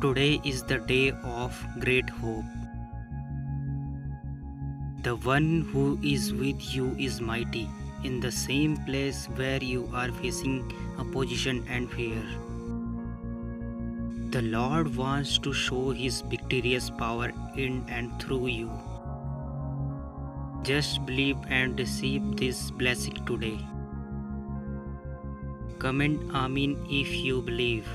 Today is the day of great hope. The one who is with you is mighty in the same place where you are facing opposition and fear. The Lord wants to show His victorious power in and through you. Just believe and receive this blessing today. Comment Amin if you believe.